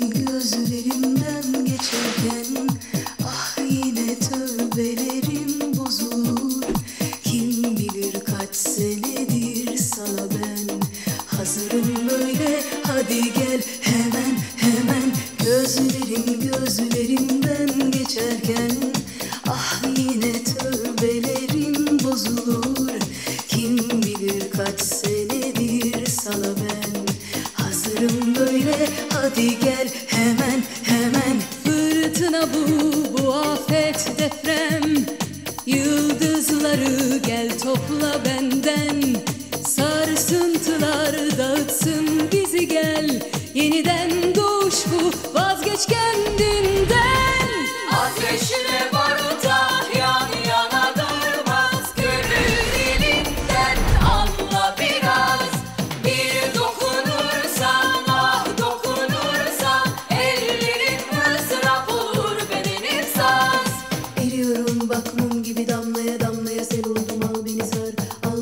Gözlerimden geçerken Ah yine tövbelerim bozulur. Kim bilir kaç senedir sana ben Hazırım böyle hadi gel. Hemen Böyle hadi gel hemen hemen. Fırtına bu bu afet deprem. Yıldızları gel topla benden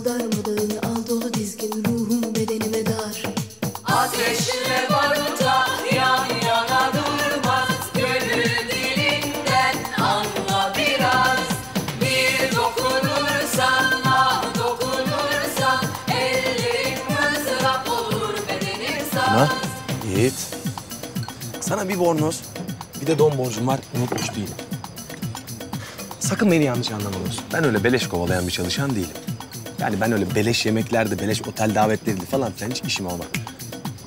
Al darmadağını al dolu dizgin ruhum bedenime dar Ateşle baruta yan yana durmaz Gönül dilinden anla biraz Bir dokunursan ah dokunursan Ellerin mızrap olur bedenin Ha? saz Yiğit. Sana bir bornoz, bir de don borcum var. Unutmuş değilim. Sakın beni yanlış anlamalısın. Ben öyle beleş kovalayan bir çalışan değilim. Yani ben öyle beleş yemeklerde, beleş otel davetlerinde falan filan hiç işim olmaz.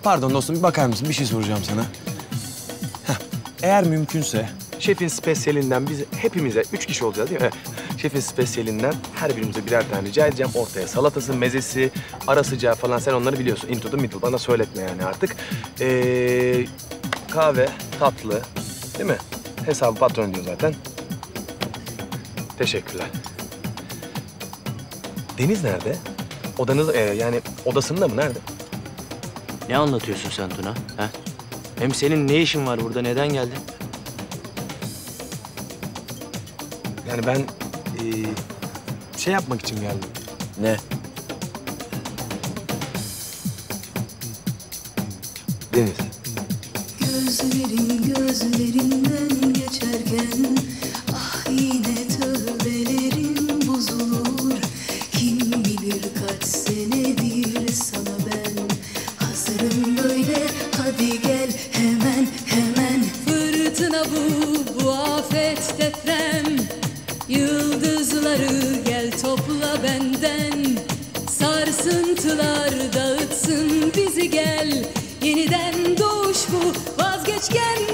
Pardon dostum bir bakar mısın? Bir şey soracağım sana. Heh, eğer mümkünse şefin spesiyelinden biz hepimize üç kişi olacağız değil mi? Şefin spesiyelinden her birimize birer tane rica edeceğim. Ortaya salatası, mezesi, ara sıcağı falan sen onları biliyorsun. Into the middle. Bana söyletme yani artık. Ee, kahve, tatlı değil mi? Hesabı patron diyor zaten. Teşekkürler. Deniz nerede? Odanız e, yani odasında mı nerede? Ne anlatıyorsun sen Tuna? Ha? Hem senin ne işin var burada? Neden geldin? Yani ben e, şey yapmak için geldim. Ne? Deniz. Gözlerin gözlerimden geçerken hemen hemen Fırtına bu bu afet deprem. Yıldızları gel topla benden. Sarsıntılar dağıtsın bizi gel. Yeniden doğuş bu vazgeç kendi